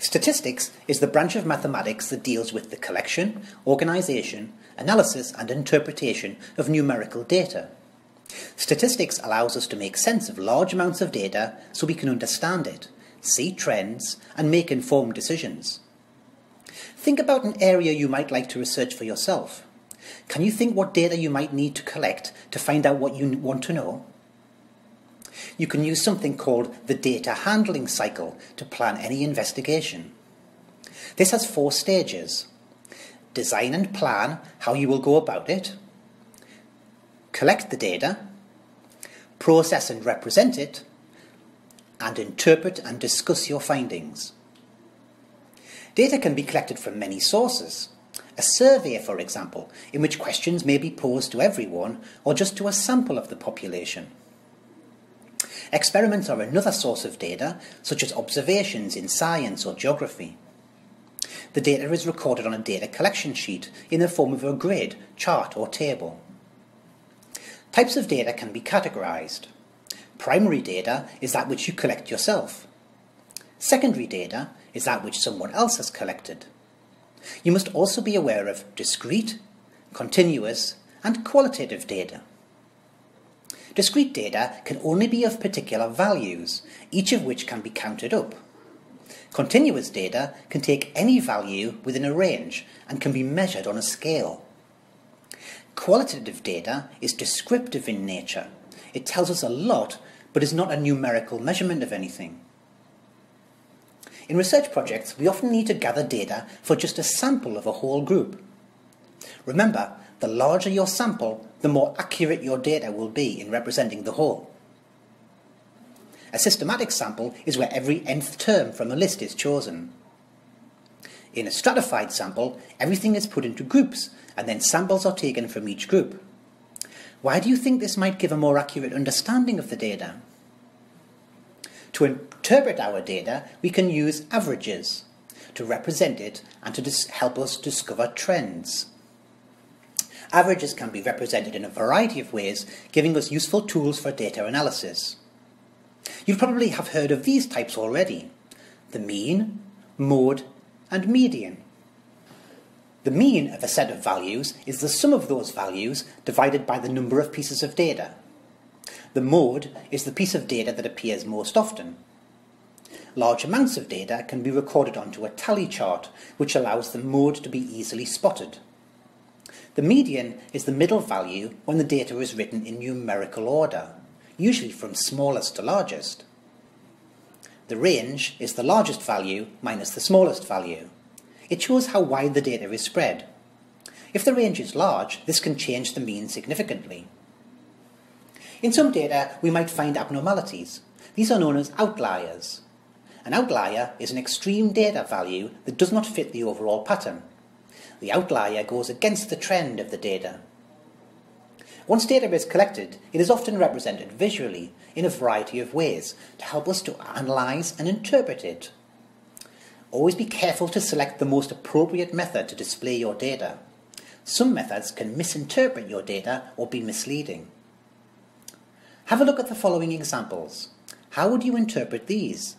Statistics is the branch of mathematics that deals with the collection, organisation, analysis and interpretation of numerical data. Statistics allows us to make sense of large amounts of data so we can understand it, see trends and make informed decisions. Think about an area you might like to research for yourself. Can you think what data you might need to collect to find out what you want to know? You can use something called the data handling cycle to plan any investigation. This has four stages. Design and plan how you will go about it. Collect the data. Process and represent it. And interpret and discuss your findings. Data can be collected from many sources. A survey, for example, in which questions may be posed to everyone or just to a sample of the population. Experiments are another source of data, such as observations in science or geography. The data is recorded on a data collection sheet in the form of a grid, chart or table. Types of data can be categorized. Primary data is that which you collect yourself. Secondary data is that which someone else has collected. You must also be aware of discrete, continuous, and qualitative data. Discrete data can only be of particular values, each of which can be counted up. Continuous data can take any value within a range and can be measured on a scale. Qualitative data is descriptive in nature. It tells us a lot, but is not a numerical measurement of anything. In research projects, we often need to gather data for just a sample of a whole group. Remember, the larger your sample, the more accurate your data will be in representing the whole. A systematic sample is where every nth term from a list is chosen. In a stratified sample, everything is put into groups and then samples are taken from each group. Why do you think this might give a more accurate understanding of the data? To interpret our data, we can use averages to represent it and to help us discover trends. Averages can be represented in a variety of ways, giving us useful tools for data analysis. You probably have heard of these types already. The mean, mode, and median. The mean of a set of values is the sum of those values divided by the number of pieces of data. The mode is the piece of data that appears most often. Large amounts of data can be recorded onto a tally chart, which allows the mode to be easily spotted. The median is the middle value when the data is written in numerical order, usually from smallest to largest. The range is the largest value minus the smallest value. It shows how wide the data is spread. If the range is large, this can change the mean significantly. In some data, we might find abnormalities. These are known as outliers. An outlier is an extreme data value that does not fit the overall pattern. The outlier goes against the trend of the data. Once data is collected, it is often represented visually in a variety of ways to help us to analyse and interpret it. Always be careful to select the most appropriate method to display your data. Some methods can misinterpret your data or be misleading. Have a look at the following examples. How would you interpret these?